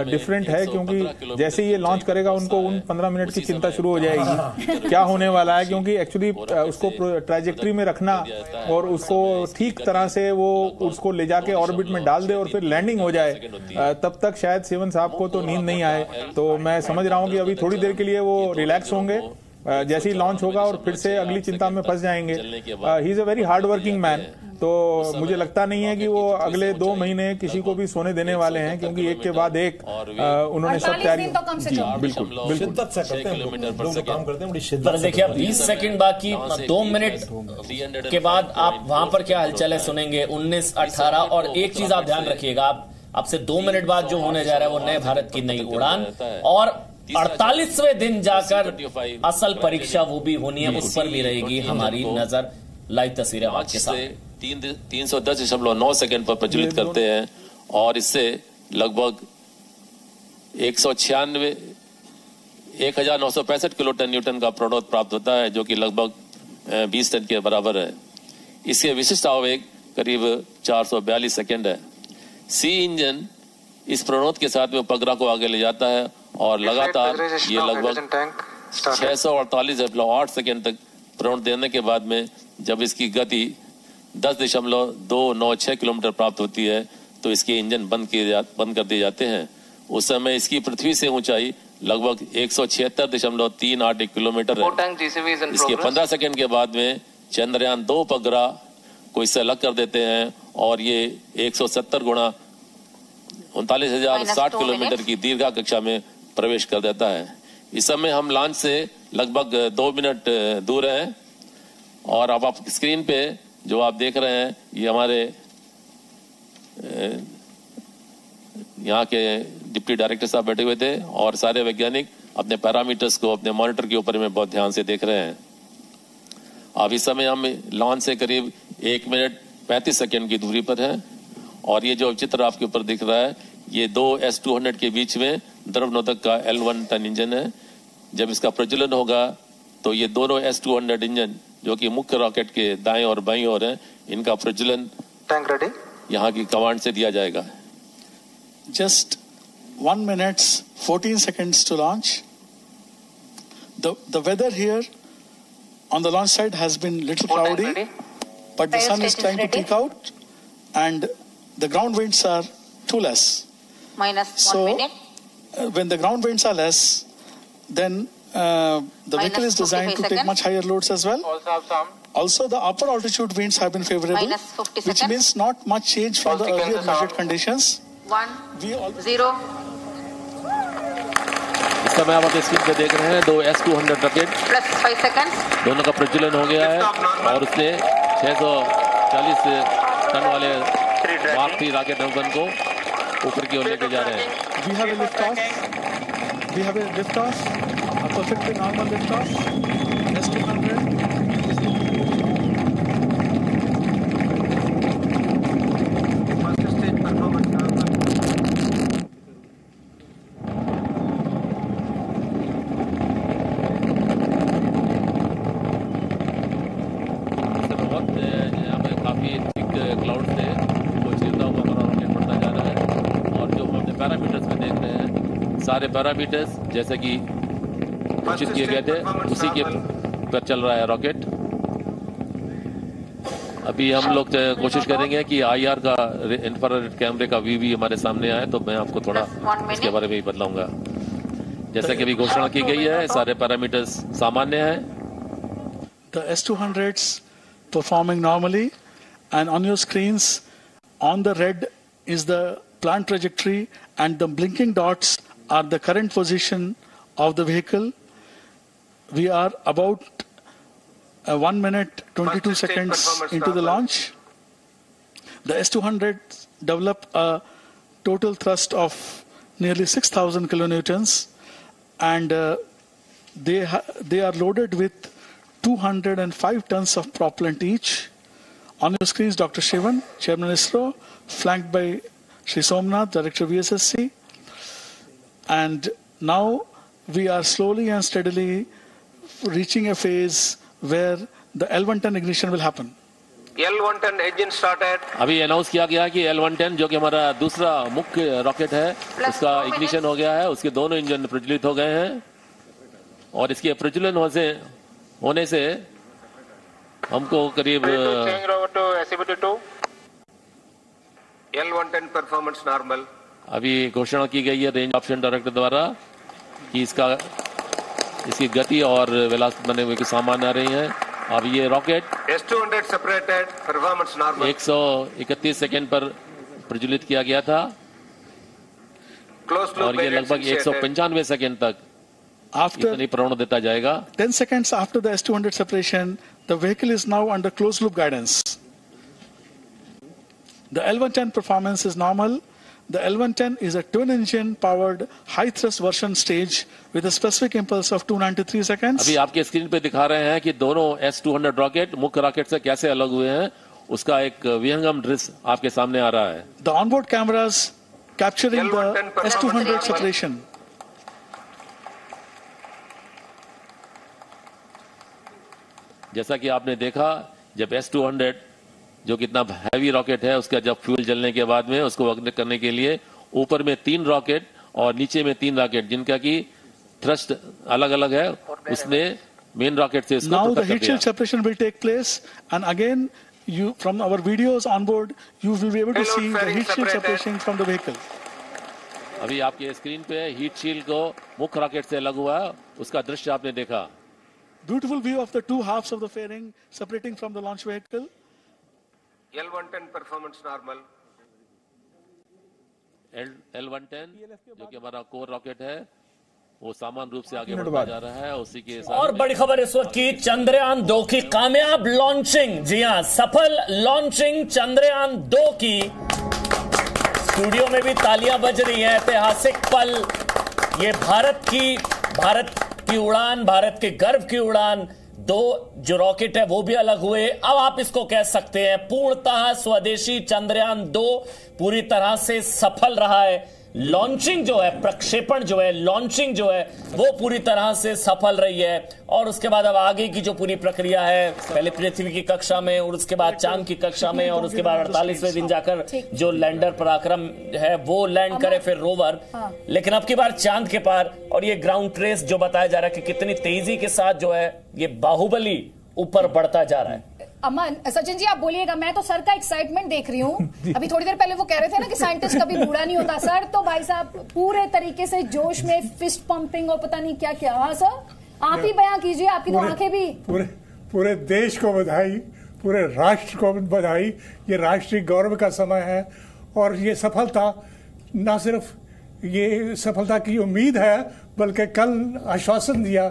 डिफरेंट है क्योंकि जैसे ये लॉन्च करेगा उनको उन 15 मिनट की चिंता शुरू हो जाएगी। <laughs> क्या होने वाला है क्योंकि एक्चुअली उसको ट्रैजेक्टरी में रखना और उसको ठीक तरह से वो उसको ले जाके ऑर्बिट में डाल दे और फिर लैंडिंग हो जाए। तब तक शायद सीवन साहब को तो नींद नहीं आए। तो मैं समझ रहा हूँ कि अभी थोड़ी देर के लिए वो रिलैक्स होंगे। अ, जैसे ही लॉन्च होगा और फिर से अगली चिंता में फंस जाएँगे। He is a very hard working man तो मुझे लगता नहीं है कि वो अगले दो महीने किसी को भी सोने देने वाले हैं क्योंकि एक के बाद एक उन्होंने सब 48 तैयारी दिन तो कम से कम। बिल्कुल बिल्कुल। शिद्दत से करते हैं लोग लोग काम करते हैं बड़ी शिद्दत देखिए अब 20 सेकंड बाकी दो मिनट के बाद आप वहाँ पर क्या हलचल है सुनेंगे? 19 18 और एक चीज़ आप ध्यान रखिएगा आप अब से दो मिनट बाद जो होने जा रहा है वो नए भारत की नई उड़ान। और 48वें दिन जाकर असल परीक्षा वो भी होनी है उस पर भी रहेगी हमारी नज़र लाइव तस्वीरें आपके साथ तीन तीन सौ दस दशमलव नौ सेकेंड पर प्रज्वलित करते हैं और इससे लगभग एक सौ छियानवे एक हज़ार नौ सौ पैंसठ किलो टन न्यूटन का प्रोडक्ट प्राप्त होता है जो कि लगभग बीस टन के बराबर है। इसके विशिष्ट आवेग करीब चार सौ बयालीस सेकेंड है। सी इंजन इस प्रणोद के साथ में उपग्रह को आगे ले जाता है और लगातार ये लगभग छह सौ अड़तालीस दशमलव आठ सेकेंड तक प्रणोद देने के बाद में जब इसकी गति दस दशमलव दो नौ छह किलोमीटर प्राप्त होती है तो इसके इंजन बंद किए जा, बंद कर दिए जाते हैं। उस समय इसकी पृथ्वी से ऊंचाई लगभग एक सौ छिहत्तर दशमलव तीन आठ एक किलोमीटर है। इसके पंद्रह सेकंड के बाद में चंद्रयान दो उपग्रह को इससे अलग कर देते हैं और ये 170 गुणा उनतालीस हज़ार साठ किलोमीटर की दीर्घा कक्षा में प्रवेश कर देता है। इस समय हम लॉन्च से लगभग दो मिनट दूर हैं। और अब आप स्क्रीन पे जो आप देख रहे हैं, ये हमारे यहाँ के डिप्टी डायरेक्टर साहब बैठे हुए थे और सारे वैज्ञानिक अपने पैरामीटर्स को, अपने मॉनिटर के ऊपर में बहुत ध्यान से देख रहे हैं। अब इस समय हम लॉन्च से करीब एक मिनट पैंतीस सेकेंड की दूरी पर है। और ये जो चित्र आपके ऊपर दिख रहा है, ये दो एस टू हंड्रेड के बीच में द्रवनोदक का एल वन टन इंजन है जब इसका प्रज्वलन होगा तो ये दोनों एस टू हंड्रेड इंजन जो कि मुख्य रॉकेट के दाएँ और बाईं ओर है इनका प्रज्वलन Tank ready. यहाँ की कमांड से दिया जाएगा just one minutes 14 seconds to launch the the weather here on the launch site has been little cloudy but the sun is trying to peek out and the ground winds are too less Minus So- one minute. Uh, when the ground winds are less then uh, the vehicle is Minus designed 55 to take seconds. much higher loads as well Also have some. also the upper altitude winds have been favorable Minus 50 which seconds. means not much change from the False earlier sequences measured are- conditions One, we always zero. इस समय आप अपने स्क्रीन पे देख रहे हैं दो S two hundred rocket Plus five seconds. दोनों का प्रज्वलन हो गया है और उसने 640 टन वाले मार्क थ्री रॉकेट नौगन को ऊपर की ओर लेके जा रहे हैं। We have lift off we have lift off a perfectly normal lift off सारे पैरामीटर्स जैसे कि घोषित किए गए थे उसी के पर चल रहा है रॉकेट अभी हम लोग कोशिश करेंगे कि आईआर का इंफ्रारेड कैमरे का व्यू भी हमारे सामने आए तो मैं आपको थोड़ा. इसके बारे में भी बतलाऊँगा। जैसा कि अभी घोषणा की गई है सारे पैरामीटर्स सामान्य हैं। The S200s performing normally, and on your screens, on the red is the plant trajectory, and the blinking dots are the current position of the vehicle. We are about uh, 1 minute 22 seconds into the launch. The S200 develop a total thrust of nearly 6,000 kilonewtons, and uh, they ha- they are loaded with 205 tons of propellant each. On your screens, Dr. Shivan, Chairman ISRO, flanked by Sri Somnath, Director VSSC, and now we are slowly and steadily reaching a phase where the L110 ignition will happen. L110 engine started. अभी अनाउंस किया गया कि L110 जो कि हमारा दूसरा मुख्य रॉकेट है उसका इग्निशन हो गया है उसके दोनों इंजन प्रज्वलित हो गए हैं और इसके प्रज्वलन होने से होने से हमको करीब Change over to SCBT2. L110 performance normal. अभी घोषणा की गई है रेंज ऑप्शन डायरेक्टर द्वारा कि इसका इसकी गति और विलास बने हुए की सामान आ रही है। अब ये rocket S two hundred separated performance normal एक सौ इकतीस सेकेंड पर प्रज्वलित किया गया था। और ये लगभग एक सौ पंचानवे सेकेंड तक आफ्टर इतनी प्रवण देता जाएगा। Ten seconds after the S two hundred separation the vehicle is now under close loop guidance the L one is normal The L110 is a twin engine powered high thrust version stage with a specific impulse of 293 seconds. अभी आपके स्क्रीन पे दिखा रहे हैं कि दोनों एस टू हंड्रेड रॉकेट मुख्य रॉकेट से कैसे अलग हुए हैं उसका एक विहंगम दृश्य आपके सामने आ रहा है The onboard cameras capturing the S200 separation. जैसा कि आपने देखा जब एस टू हंड्रेड जो कितना हैवी रॉकेट है उसका जब फ्यूल जलने के बाद में उसको करने के लिए ऊपर में तीन रॉकेट और नीचे में तीन रॉकेट जिनका की थ्रस्ट अलग अलग है उसने मेन रॉकेट से now separation will take place and again you from our videos on board you be able to see the separation from the vehicle अभी आपके स्क्रीन पे हीट शील को मुख्य रॉकेट से अलग हुआ उसका दृश्य आपने देखा। Beautiful view of the two half of the fairing separating from the launch vehicle L110 performance normal. L L one ten जो कि हमारा कोर रॉकेट है वो सामान्य रूप से आगे बढ़ता जा रहा है उसी के साथ और बड़ी खबर इस वक्त की चंद्रयान दो की कामयाब लॉन्चिंग जी हाँ सफल लॉन्चिंग चंद्रयान दो की। स्टूडियो में भी तालियाँ बज रही हैं ऐतिहासिक पल। ये भारत की भारत की उड़ान भारत के गर्व की उड़ान। दो जो रॉकेट है वो भी अलग हुए। अब आप इसको कह सकते हैं, पूर्णतः स्वदेशी चंद्रयान दो पूरी तरह से सफल रहा है। लॉन्चिंग जो है प्रक्षेपण जो है लॉन्चिंग जो है वो पूरी तरह से सफल रही है। और उसके बाद अब आगे की जो पूरी प्रक्रिया है पहले पृथ्वी की कक्षा में और उसके बाद चाँद की कक्षा में और उसके बाद अड़तालीसवें दिन जाकर जो लैंडर पराक्रम है वो लैंड करे फिर रोवर। लेकिन अब की बार चाँद के पार और ये ग्राउंड ट्रेस जो बताया जा रहा है कि कितनी तेज़ी के साथ जो है ये बाहुबली ऊपर बढ़ता जा रहा है। अमन सचिन जी आप बोलिएगा मैं तो सर का एक्साइटमेंट देख रही हूँ। <laughs> अभी थोड़ी देर पहले वो कह रहे थे ना कि साइंटिस्ट कभी बूढ़ा नहीं होता। सर तो भाई साहब पूरे तरीके से जोश में फिस्ट पंपिंग और पता नहीं क्या क्या हाँ सर आप ही बयां कीजिए आपकी तो आँखें भी। पूरे पूरे देश को बधाई पूरे राष्ट्र को बधाई। ये राष्ट्रीय गौरव का समय है और ये सफलता न सिर्फ़ ये सफलता की उम्मीद है बल्कि कल आश्वासन दिया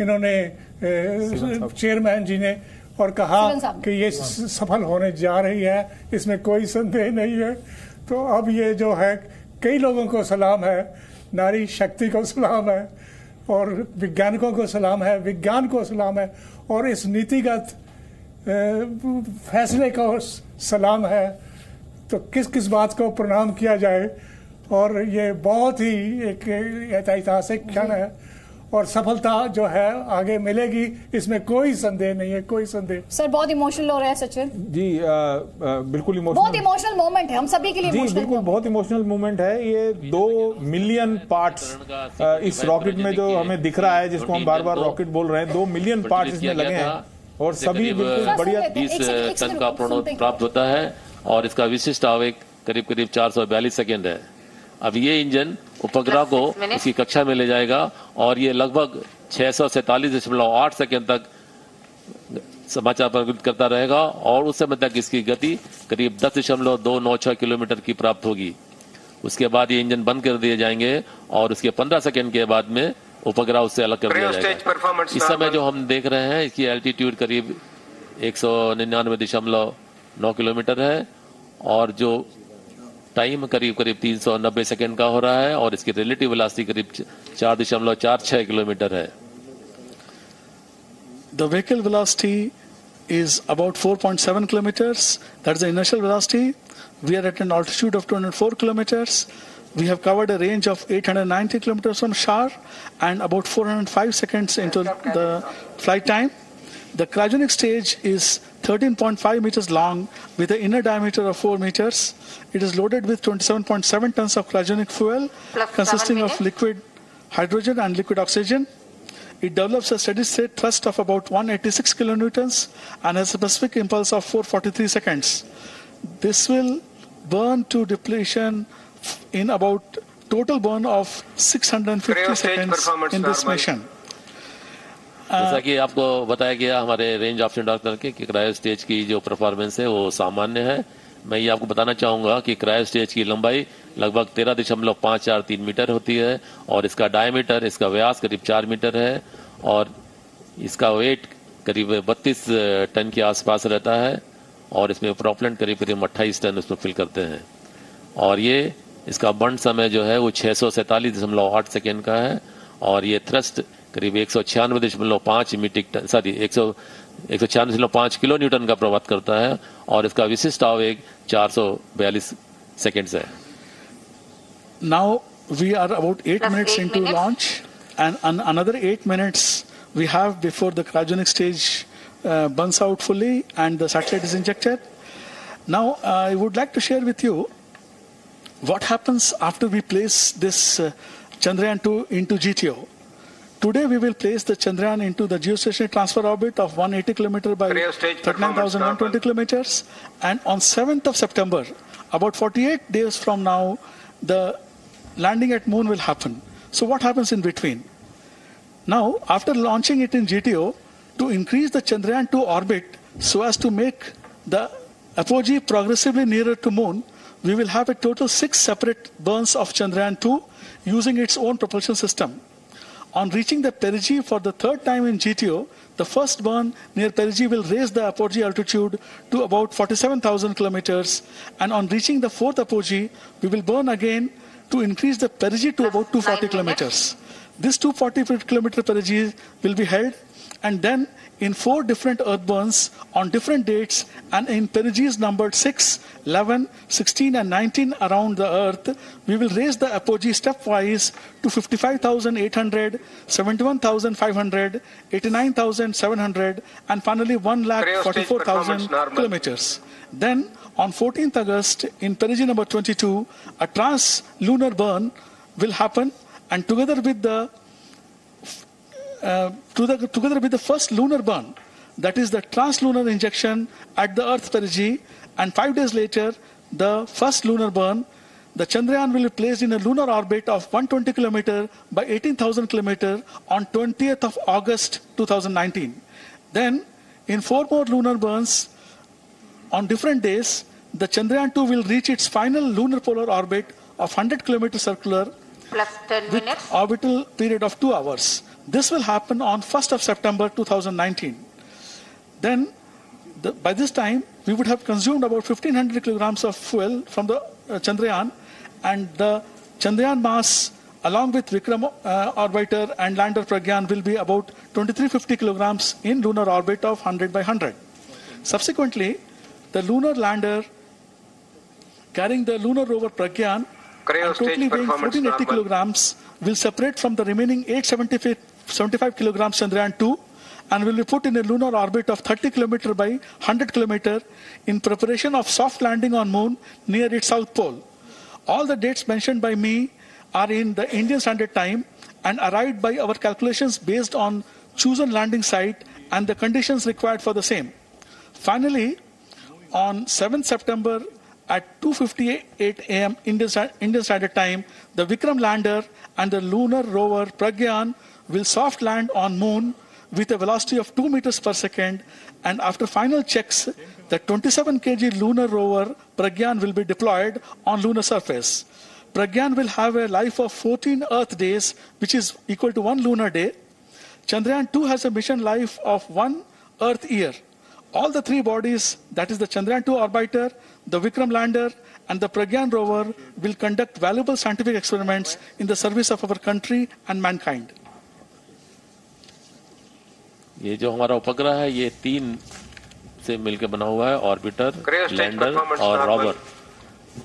इन्होंने चेयरमैन जी ने और कहा कि ये सफल होने जा रही है इसमें कोई संदेह नहीं है। तो अब ये जो है कई लोगों को सलाम है नारी शक्ति को सलाम है और वैज्ञानिकों को सलाम है विज्ञान को सलाम है और इस नीतिगत फैसले को सलाम है। तो किस किस बात को प्रणाम किया जाए? और ये बहुत ही एक ऐतिहासिक क्षण है। और सफलता जो है आगे मिलेगी इसमें कोई संदेह नहीं है कोई संदेह। सर बहुत इमोशनल हो रहे हैं सचिन। जी अ, अ, बिल्कुल इमोशनल बहुत इमोशनल मोमेंट है हम सभी के लिए जी बिल्कुल बहुत इमोशनल मोमेंट है। ये दो मिलियन पार्ट्स इस रॉकेट में जो हमें दिख रहा है जिसको हम बार बार रॉकेट बोल रहे हैं दो मिलियन पार्ट इसमें लगे हैं। और सभी बिल्कुल बढ़िया बीस टन का। प्राप्त होता है और इसका विशिष्ट आवेग करीब करीब 442 सेकेंड है। अब ये इंजन उपग्रह को. इसकी कक्षा में ले जाएगा और ये लगभग छह सौ सैतालीस दशमलव आठ सेकेंड तक समाचार प्रकट करता रहेगा और उस समय तक इसकी गति करीब दस दशमलव दो नौ छह किलोमीटर की प्राप्त होगी। उसके बाद ये इंजन बंद कर दिए जाएँगे और उसके पंद्रह सेकेंड के बाद में उपग्रह उससे अलग कर दिया जाएगा। इस समय जो हम देख रहे हैं इसकी एल्टीट्यूड करीब एक सौ निन्यानवे दशमलव नौ किलोमीटर है और जो टाइम करीब करीब 390 सौ सेकेंड का हो रहा है और इसकी रिलेटिव वेलोसिटी करीब चार दशमलव चार छह किलोमीटर है। The vehicle velocity is about 4.7 point seven kilometre that is initial velocity we are at an altitude of 204 hundred four kilometre we have covered a range of 890 hundred ninety kilometre from SHAR 405 hundred five seconds in the flight time the cryogenic stage is 13.5 meters long with an inner diameter of 4 meters. It is loaded with 27.7 tons of cryogenic fuel Plus consisting of liquid hydrogen and liquid oxygen. It develops a steady state thrust of about 186 kilonewtons and has a specific impulse of 443 seconds. This will burn to depletion in about total burn of 650 Cryo seconds in this normal. mission. जैसा कि आपको बताया गया, हमारे रेंज ऑप्शन डॉक्टर के कि क्रायो स्टेज की जो परफॉर्मेंस है वो सामान्य है। मैं ये आपको बताना चाहूँगा कि क्रायो स्टेज की लंबाई लगभग तेरह दशमलव पाँच चार तीन मीटर होती है और इसका डायमीटर इसका व्यास करीब चार मीटर है और इसका वेट करीब बत्तीस टन के आसपास रहता है और इसमें प्रोपलेंट करीब करीब अट्ठाईस टन उसमें फिल करते हैं। और ये, इसका बर्न समय जो है वो छह सौ सैतालीस दशमलव आठ सेकेंड का है और ये थ्रस्ट करीब एक सौ छियानवे दशमलव पाँच मीट्रिक टन सॉरी एक सौ एक सौ छियानवे दशमलव पाँच किलो न्यूटन का प्रभाव करता है और इसका विशिष्ट आवेग चार सौ बयालीस सेकेंड है। Now we are about eight minutes into launch and another eight minutes we have before the cryogenic stage burns out fully and the satellite is injected now I would like to share with you what happens after we place this Chandrayaan two into G T O Today we will place the Chandrayaan into the geostationary transfer orbit of 180 km by Cryo stage performance 39,120 normal. kilometers. And on 7th of September, about 48 days from now, the landing at moon will happen. So what happens in between? Now, after launching it in GTO, to increase the Chandrayaan 2 orbit so as to make the apogee progressively nearer to moon, we will have a total six separate burns of Chandrayaan 2 using its own propulsion system. On reaching the perigee for the third time in GTO, the first burn near perigee will raise the apogee altitude to about 47,000 kilometers, and on reaching the fourth apogee, we will burn again to increase the perigee to about 240 Nine kilometers. This 240 kilometer perigee will be held, and then in four different earth burns on different dates and in perigees numbered 6, 11, 16 and 19 around the earth, we will raise the apogee stepwise to 55,800, 71,500, 89,700 and finally 1 lakh 44,000 kilometers. Then on 14th August in perigee number 22, a trans-lunar burn will happen and together with the uh, together, together with the first lunar burn, that is the translunar injection at the Earth perigee, and five days later, the first lunar burn, the Chandrayaan will be placed in a lunar orbit of 120 km by 18,000 km on 20th of August 2019. Then, in four more lunar burns on different days, the Chandrayaan 2 will reach its final lunar polar orbit of 100 km circular plus 10 with minutes. orbital period of two hours. This will happen on 1st of September 2019. Then, the, by this time, we would have consumed about 1500 kilograms of fuel from the uh, Chandrayaan, and the Chandrayaan mass, along with Vikram uh, orbiter and lander Pragyan, will be about 2350 kilograms in lunar orbit of 100 by 100. Subsequently, the lunar lander carrying the lunar rover Pragyan Cryo and totally weighing 1480 normal. kilograms will separate from the remaining 875 75 kilograms Chandrayaan 2 and will be put in a lunar orbit of 30 km by 100 km in preparation of soft landing on moon near its south pole. All the dates mentioned by me are in the Indian Standard Time and arrived by our calculations based on chosen landing site and the conditions required for the same. Finally, on 7th September at 2:58 a.m. Indian, Indian Standard Time, the Vikram lander and the lunar rover Pragyan will soft land on Moon with a velocity of 2 meters per second. And after final checks, the 27 kg lunar rover Pragyan will be deployed on lunar surface. Pragyan will have a life of 14 Earth days, which is equal to one lunar day. Chandrayaan 2 has a mission life of one Earth year. All the three bodies, that is the Chandrayaan 2 orbiter, the Vikram lander, and the Pragyan rover, will conduct valuable scientific experiments in the service of our country and mankind. ये जो हमारा उपग्रह है ये तीन से मिलकर बना हुआ है ऑर्बिटर लैंडर और. रोवर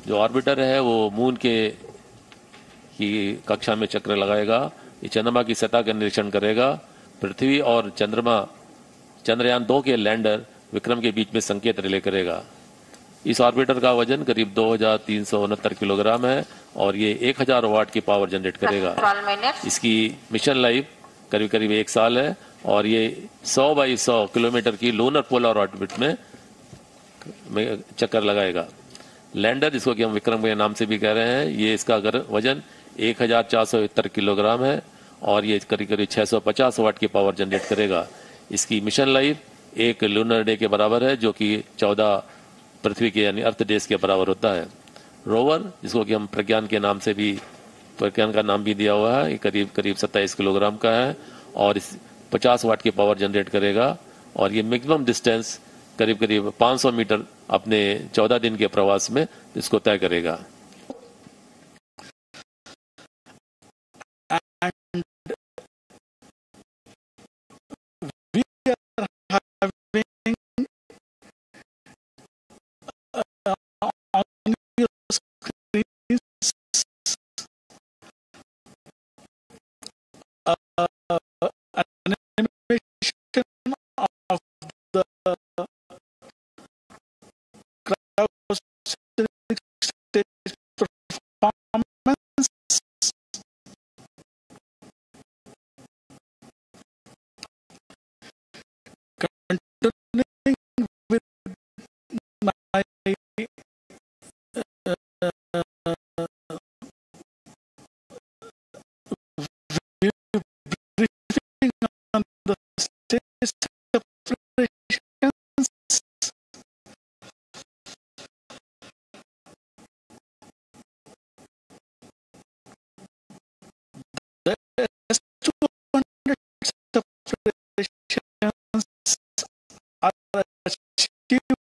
जो ऑर्बिटर है वो मून के की कक्षा में चक्र लगाएगा ये चंद्रमा की सतह का निरीक्षण करेगा पृथ्वी और चंद्रमा चंद्रयान दो के लैंडर विक्रम के बीच में संकेत रिले करेगा। इस ऑर्बिटर का वज़न करीब दो हज़ार तीन सौ उनहत्तर किलोग्राम है और ये 1000 वाट की पावर जनरेट करेगा। इसकी मिशन लाइफ करीब करीब एक साल है और ये 100 बाई 100 किलोमीटर की लोनर पोलर ऑर्बिट में चक्कर लगाएगा। लैंडर जिसको कि हम विक्रम के नाम से भी कह रहे हैं, ये इसका अगर वज़न 1470 किलोग्राम है और ये करीब करीब 650 वाट की पावर जनरेट करेगा। इसकी मिशन लाइफ एक लूनर डे के बराबर है, जो कि 14 पृथ्वी के यानी अर्थ डेज़ के बराबर होता है। रोवर जिसको कि हम प्रज्ञान के नाम से भी, प्रज्ञान का नाम भी दिया हुआ है, ये करीब करीब 27 किलोग्राम का है। और इस 50 वाट की पावर जनरेट करेगा और ये मैक्सिमम डिस्टेंस करीब करीब 500 मीटर अपने 14 दिन के प्रवास में इसको तय करेगा। Do.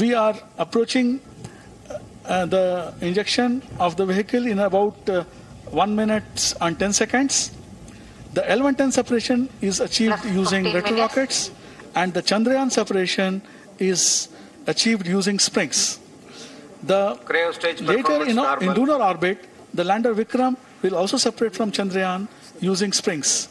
We are approaching uh, the injection of the vehicle in about uh, 1 minute and 10 seconds. The L110 separation is achieved Plus using retro minutes. rockets and the Chandrayaan separation is achieved using springs. The Cryo stage later in, o- in normal. lunar orbit, the lander Vikram will also separate from Chandrayaan using springs.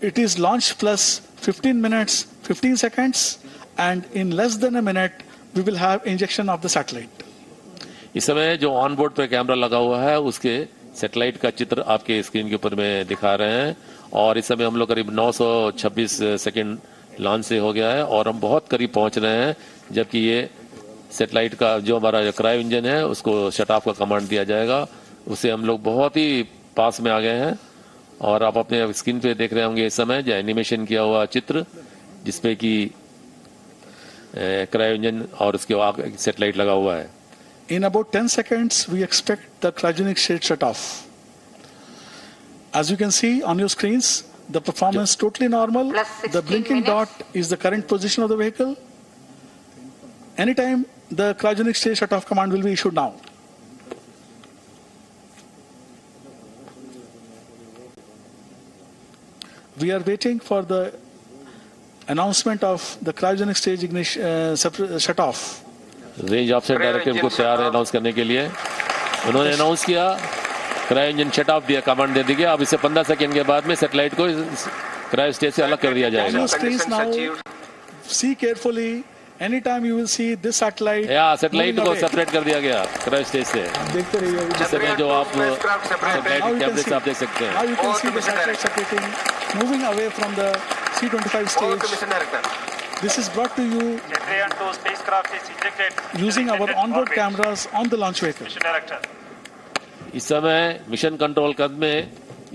It is launch plus 15 minutes, 15 seconds, and in less than a minute, we will have injection of the satellite. इस समय जो ऑन बोर्ड पे कैमरा लगा हुआ है, उसके सैटेलाइट का चित्र आपके स्क्रीन के ऊपर में दिखा रहे हैं और इस समय हम लोग करीब 926 सेकंड लॉन्च से हो गया है और हम बहुत करीब पहुँच रहे हैं, जबकि ये सैटेलाइट का जो हमारा क्रायो इंजन है, उसको शट ऑफ़ का कमांड दिया जाएगा उससे हम लोग बहुत ही पास में आ गए हैं और आप अपने स्क्रीन पे देख रहे होंगे इस समय जो एनिमेशन किया हुआ चित्र, जिसपे कि क्रायोजन और उसके सेटेलाइट लगा हुआ है। In about ten seconds we expect the cryogenic shed shut off as you can see on your screen the performance totally normal the blinking dot is the current position of the vehicle any time the cryogenic shed shut off command will be issued now we are waiting for the announcement of the cryogenic stage shut off range offset director को तैयार है अनाउंस करने के लिए। उन्होंने अनाउंस किया क्राइ इंजन शट ऑफ़ दिया कमांड दे दिया अब इसे 15 सेकंड के बाद में सैटेलाइट को क्राइ स्टेज से अलग कर दिया जाएगा। See carefully any time you will see this satellite या सैटेलाइट को सेपरेट कर दिया गया क्राइ स्टेज से। देखते रहिए जो आप सैटेलाइट कैमरे से आप देख सकते हैं। Moving away from the 325 stage. This is brought to you using our onboard cameras on the launch vehicle. इस समय मिशन कंट्रोल कद में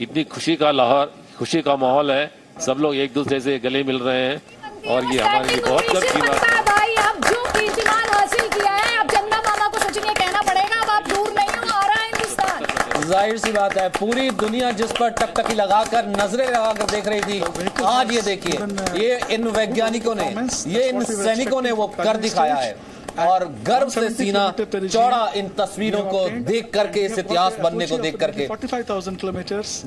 इतनी खुशी का लाहौर खुशी का माहौल है। सब लोग एक दूसरे से गले मिल रहे हैं और ये हमारे लिए बहुत गर्व की बात है। ज़ाहिर सी बात है पूरी दुनिया जिस पर टकटकी लगाकर नज़रें लगाकर देख रही थी आज ये देखिए ये इन वैज्ञानिकों ने ये इन सैनिकों ने वो कर दिखाया है। और गर्व से सीना चौड़ा इन तस्वीरों को देख करके इस इतिहास बनने को देख करके।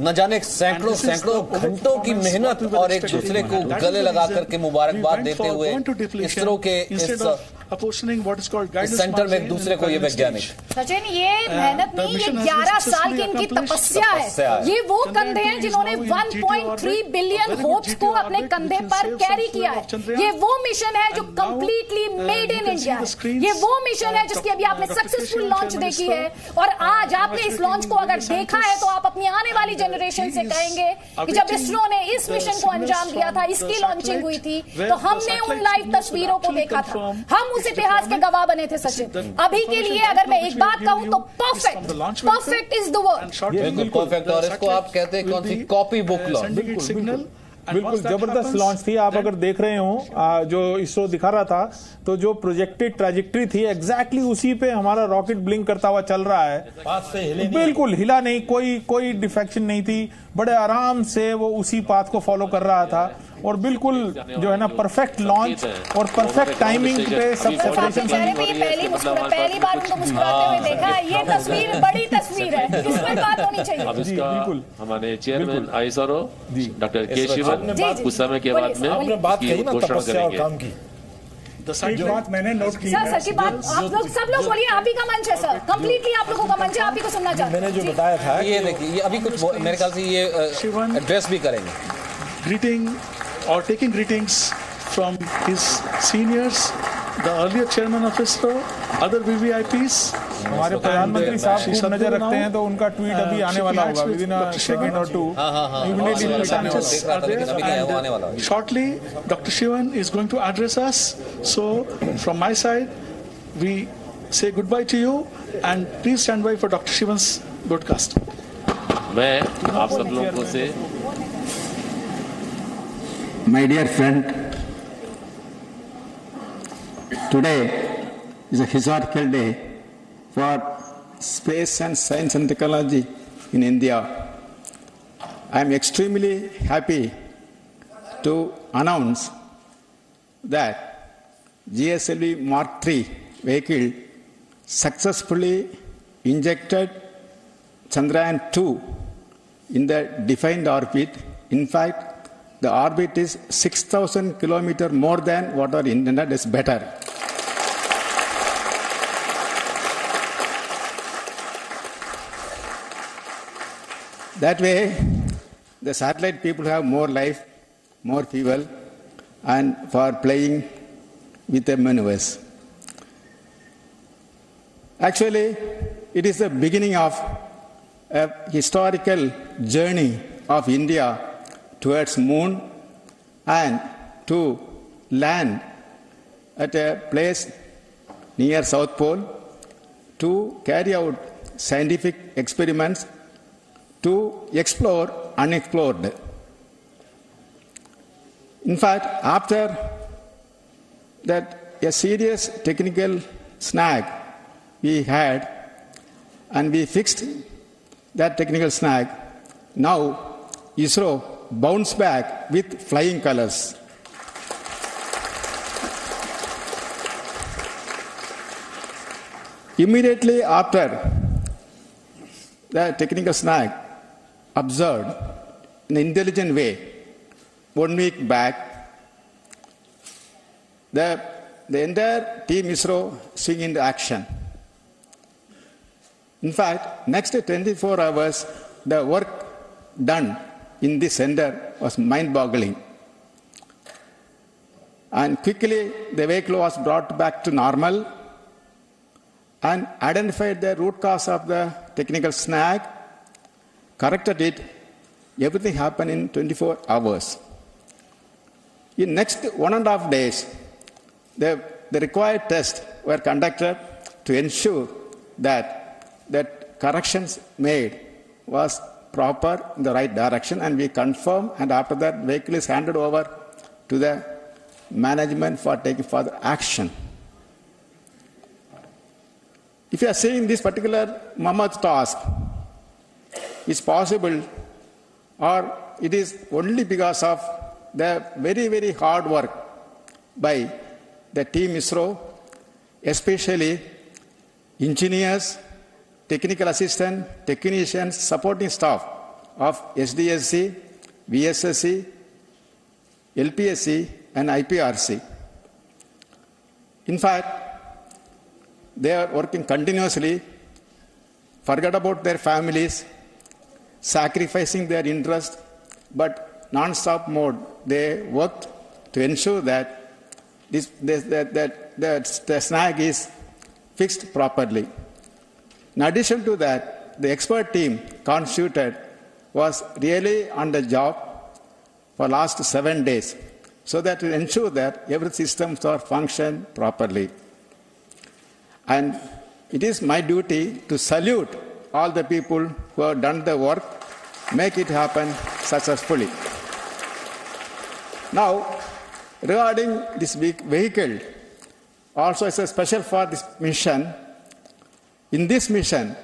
न जाने सैकड़ों सैकड़ों घंटों की मेहनत और एक दूसरे को गले लगा करके मुबारकबाद देते हुए इसरो के इस what is called इस guidance सेंटर में एक दूसरे को ये वैज्ञानिक। सचिन ये मेहनत नहीं ये 11 साल की इनकी तपस्या है। है। ये वो कंधे हैं जिन्होंने 1.3 बिलियन होप्स को अपने कंधे पर कैरी किया है। ये वो मिशन है जो कंप्लीटली मेड इन इंडिया है। ये वो मिशन है जिसकी अभी आपने सक्सेसफुल लॉन्च देखी है। और आज आपने इस लॉन्च को अगर देखा है तो आप अपनी आने वाली जनरेशन से कहेंगे कि जब इसरो ने इस मिशन को अंजाम दिया था इसकी लॉन्चिंग हुई थी तो हमने उन लाइव तस्वीरों को देखा था हम उस इतिहास के गवाह बने थे सचिन। अभी के लिए अगर मैं एक बात कहूँ तो perfect perfect is the word बिल्कुल परफेक्ट और इसको आप कहते हैं कौन सी कॉपी बुक लॉन्च signal बिल्कुल ज़बरदस्त लॉन्च थी आप अगर देख रहे हो जो इसरो दिखा रहा था तो जो प्रोजेक्टेड ट्रैजेक्टरी थी एग्जैक्टली exactly उसी पे हमारा रॉकेट ब्लिंक करता हुआ चल रहा है। पास से हिले नहीं बिल्कुल हिला नहीं कोई कोई डिफेक्शन नहीं थी। बड़े आराम से वो उसी पाथ को फॉलो कर रहा था और बिल्कुल जो है ना परफेक्ट लॉन्च और परफेक्ट टाइमिंग पे सब सेपरेशन पहली पहली बार उनको मुस्कुराते हुए देखा ये तस्वीर बड़ी तस्वीर है। <laughs> इसमें बात होनी चाहिए। अब जी, इसका बिल्कुल। हमारे चेयरमैन आईएसआरओ डॉक्टर के शिवन। कुछ समय के बाद में आपने बात कही ना घोषणा तपस्या और करेंगे। एक बात मैंने नोट की सर सर की बात आप लोग सब लोग बोलिए आप ही का मंच है सर कंप्लीटली आप लोगों का मंच है आप ही को सुनना चाहते मैंने जो बताया था ये देखिए ये अभी कुछ मेरे ख्याल से ये एड्रेस भी करेंगे। ग्रीटिंग और taking greetings from his seniors, the earlier chairman of ISRO, other VVIPs. हमारे प्रधानमंत्री साहब खूब Sadhguru नजर रखते now, हैं तो उनका ट्वीट अभी uh, आने वाला shaking होगा hands within with Dr. Second और Shivan. टू हाँ हाँ हाँ Immediately हाँ, we'll हाँ, come वो देख रहा था लेकिन अभी नहीं है, वो आने वाला है Shortly, Dr. Shivan is going to address us. So, from my side, we say goodbye to you and please stand by for Dr. Shivan's broadcast. मैं आप सब लोगों से My dear friend, today is a historical day for space and science and technology in India. I am extremely happy to announce that GSLV Mark III vehicle successfully injected Chandrayaan 2 in the defined orbit. In fact, the orbit is 6,000 kilometer more than what our internet is better. That way, the satellite people have more life, more fuel, and for playing with the maneuvers. Actually, it is the beginning of a historical journey of India towards moon and to land at a place near South Pole to carry out scientific experiments to explore unexplored. In fact, after that a serious technical snag we had and we fixed that technical snag, now ISRO bounced back with flying colors. Immediately after the technical snag observed in an intelligent way, one week back, the the entire team ISRO swing into action. In fact, next 24 hours, the work done in this center was mind-boggling. And quickly, the vehicle was brought back to normal and identified the root cause of the technical snag, corrected it. Everything happened in 24 hours. In next one and a half days, the, the required tests were conducted to ensure that that corrections made was proper in the right direction and we confirm and after that vehicle is handed over to the management for taking further action. If you are seeing this particular mammoth task is possible or it is only because of the very, very hard work by the team ISRO, especially engineers, technical assistant, technicians, supporting staff of SDSC, VSSC, LPSC, and IPRC. In fact, they are working continuously, forget about their families, sacrificing their interest, but non-stop mode. They worked to ensure that this, that, that, that the snag is fixed properly. In addition to that, the expert team constituted was really on the job for last seven days so that to ensure that every systems are function properly. And it is my duty to salute all the people who have done the work, make it happen successfully. Now, regarding this vehicle, also it's a special for this mission. In this mission,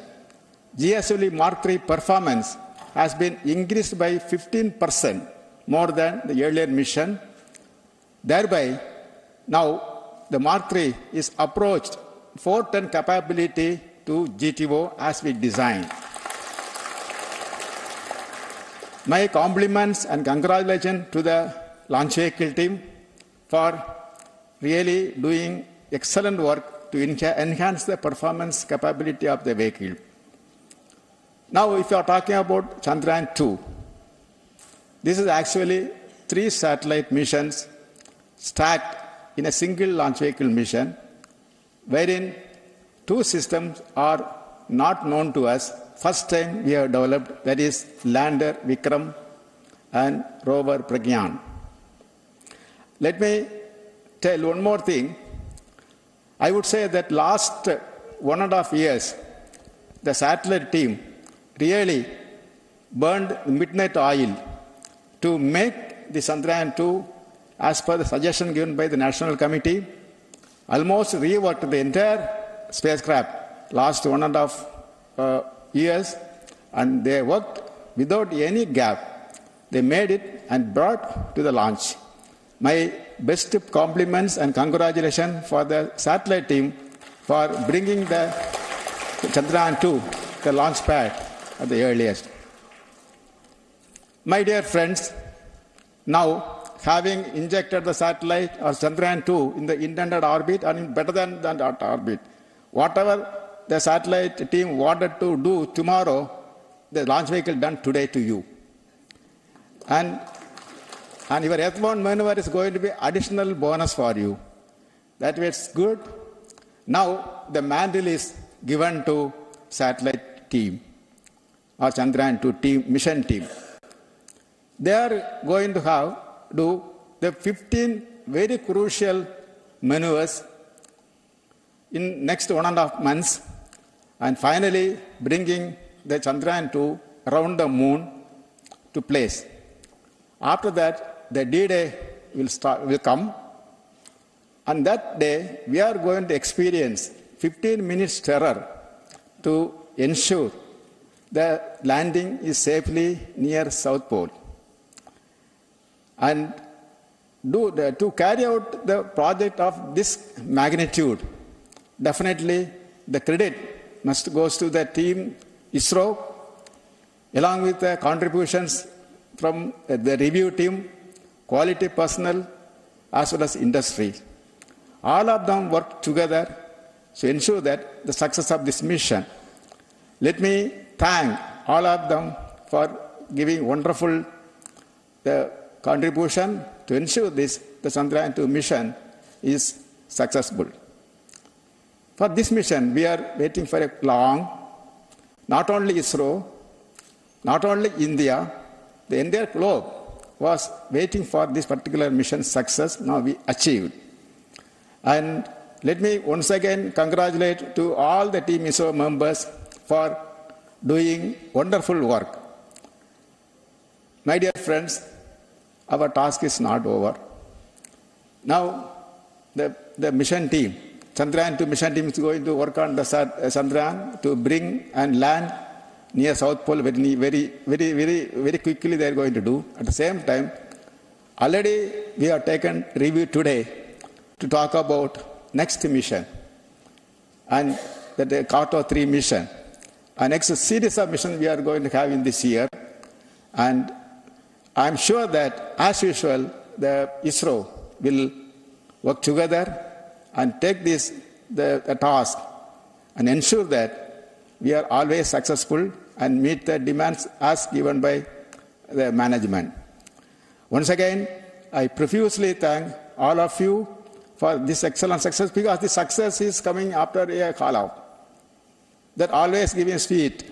GSLV Mark III performance has been increased by 15% more than the earlier mission. Thereby, now the Mark III is approached 410 capability to GTO as we designed. My compliments and congratulations to the launch vehicle team for really doing excellent work to enhance the performance capability of the vehicle. Now, if you are talking about Chandrayaan 2, this is actually three satellite missions stacked in a single launch vehicle mission wherein two systems are not known to us. First time we have developed, that is lander Vikram and rover Pragyan. Let me tell one more thing. I would say that last one and a half years, the satellite team really burned midnight oil to make the Chandrayaan 2 as per the suggestion given by the National Committee almost reworked the entire spacecraft last one and a half uh, years, and they worked without any gap. They made it and brought to the launch. My best compliments and congratulations for the satellite team for bringing the Chandrayaan 2, the launch pad, at the earliest. My dear friends, now having injected the satellite or Chandrayaan 2 in the intended orbit and in better than, than that orbit. Whatever the satellite team wanted to do tomorrow, the launch vehicle done today to you. And, and your earthbound maneuver is going to be additional bonus for you. That way it's good. Now the mantle is given to satellite team or Chandrayaan 2 team, mission team. They are going to have do the 15 very crucial maneuvers in next one and a half months and finally bringing the Chandrayaan 2 around the moon to place. After that, the D-Day will, start, will come and that day we are going to experience 15 minutes terror to ensure the landing is safely near South Pole. And do the, to carry out the project of this magnitude, definitely the credit must goes to the team ISRO, along with the contributions from the review team, quality personnel, as well as industry. All of them work together to ensure that the success of this mission. Let me thank all of them for giving wonderful uh, contribution to ensure this the Chandrayaan 2 mission is successful. For this mission, we are waiting for a long, not only ISRO, not only India, the entire globe was waiting for this particular mission success. Now we achieved. And let me once again congratulate to all the team ISRO members for doing wonderful work. My dear friends, our task is not over. Now, the, the mission team, Chandrayaan 2 mission team is going to work on the uh, Chandrayaan to bring and land near South Pole very, very, very, very, very quickly they are going to do. At the same time, already we have taken review today to talk about next mission and the Carto uh, 3 mission. A next series of missions we are going to have in this year. And I'm sure that, as usual, the ISRO will work together and take this the, the task and ensure that we are always successful and meet the demands as given by the management. Once again, I profusely thank all of you for this excellent success because the success is coming after a call out. That always giving sweet.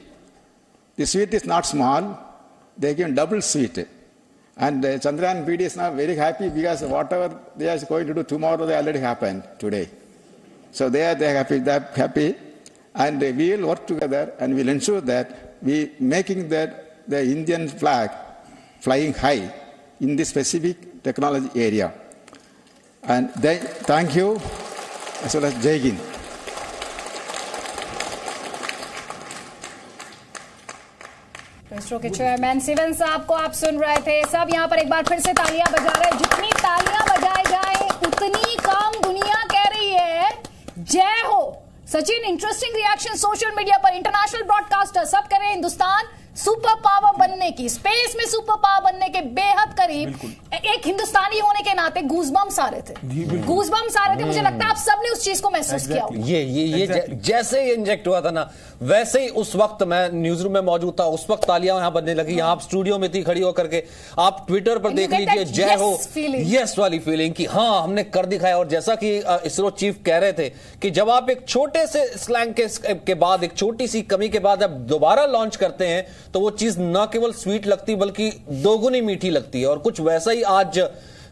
The sweet is not small, they give double sweet. And uh, Chandrayaan PD is now very happy because whatever they are going to do tomorrow, they already happened today. So they are they happy, they are happy. And uh, we will work together and we'll ensure that we making that the Indian flag flying high in this specific technology area. And they, thank you, as well as Jai ISRO के चेयरमैन सिवन साहब को आप सुन रहे थे। सब यहाँ पर एक बार फिर से तालियाँ बजा रहे जितनी तालियाँ बजाए जाए उतनी काम दुनिया कह रही है। जय हो। Sachin interesting reaction social media पर। इंटरनेशनल ब्रॉडकास्टर सब कह रहे हैं हिंदुस्तान सुपर पावर बनने की स्पेस में सुपर पावर बनने के बेहद करीब एक हिंदुस्तानी होने के नाते गूजबम्स आ रहे थे। गूजबम्स आ रहे थे। मुझे लगता है आप सबने उस चीज़ को महसूस किया ये ये ये exactly. जैसे ये इंजेक्ट हुआ था ना वैसे ही उस वक्त मैं न्यूज़ रूम में मौजूद था उस वक्त तालियाँ यहाँ बनने लगी यहाँ आप स्टूडियो में थी खड़ी होकर के। आप ट्विटर पर देख लीजिए जय हो यस वाली फीलिंग की हाँ हमने कर दिखाया। और जैसा कि इसरो चीफ कह रहे थे कि जब आप एक छोटे से स्लैंग के, के बाद एक छोटी सी कमी के बाद जब दोबारा लॉन्च करते हैं तो वो चीज़ न केवल स्वीट लगती बल्कि दोगुनी मीठी लगती है। और कुछ वैसा ही आज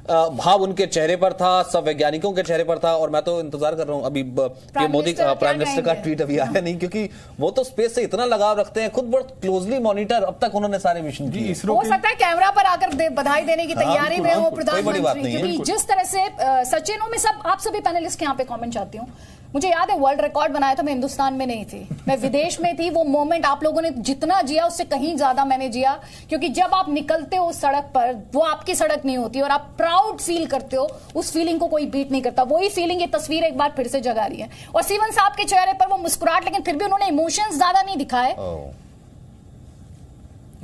भाव उनके चेहरे पर था सब वैज्ञानिकों के चेहरे पर था और मैं तो इंतज़ार कर रहा हूँ अभी मोदी प्राइम मिनिस्टर का ट्वीट अभी आया नहीं क्योंकि वो तो स्पेस से इतना लगाव रखते हैं खुद बहुत क्लोजली मॉनिटर अब तक उन्होंने सारे मिशन किए। हो सकता है कैमरा पर आकर बधाई देने की हाँ, तैयारी में हो प्रधानमंत्री क्योंकि जिस तरह से सचिनों में सब आप सभी पैनलिस्ट के यहाँ पे कॉमेंट चाहती हूँ। मुझे याद है वर्ल्ड रिकॉर्ड बनाया था मैं हिंदुस्तान में नहीं थी। मैं विदेश में थी वो मोमेंट आप लोगों ने जितना जिया उससे कहीं ज़्यादा मैंने जिया। क्योंकि जब आप निकलते हो सड़क पर वो आपकी सड़क नहीं होती और आप प्राउड फील करते हो उस फीलिंग को कोई बीट नहीं करता। वही फीलिंग ये तस्वीर एक बार फिर से जगा रही है। और सीवन साहब के चेहरे पर वो मुस्कुराहट लेकिन फिर भी उन्होंने इमोशंस ज़्यादा नहीं दिखाए।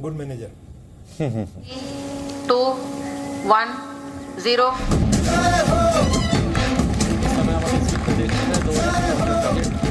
Good manager two one zero Thank you.